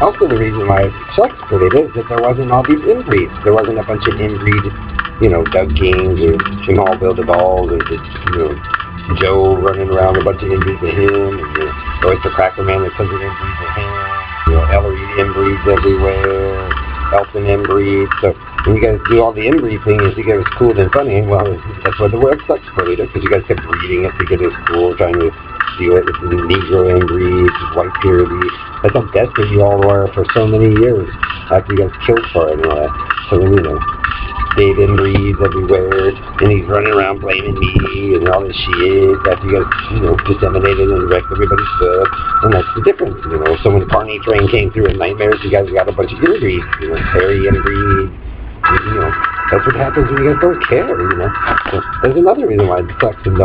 also the reason why it sucks for it is that there wasn't all these inbreeds. There wasn't a bunch of inbreed, you know, Doug Kings or Jamal Duvall or just, you know, Joe running around a bunch of inbreeds of him, and you know, the Cracker Man that says it inbreeds of him. You know, Ellery inbreeds everywhere, Elton inbreeds. So when you guys do all the inbreed thing, you think it was cool and funny. Well, that's why the word sucks for leader, because you guys kept reading it thinking it cool, trying to do it with Negro inbreeds, white purity. That's how desperate you all were for so many years after you guys killed for it and all that. So you know, Dave inbreeds everywhere, and he's running around blaming me and all this shit after you guys, you know, disseminated and wrecked everybody's stuff. And that's the difference, you know. So when the Carney train came through in Nightmares, you guys got a bunch of inbreeds, you know, Harry inbreed, you know. That's what happens when you guys don't care, you know. So there's another reason why it sucks and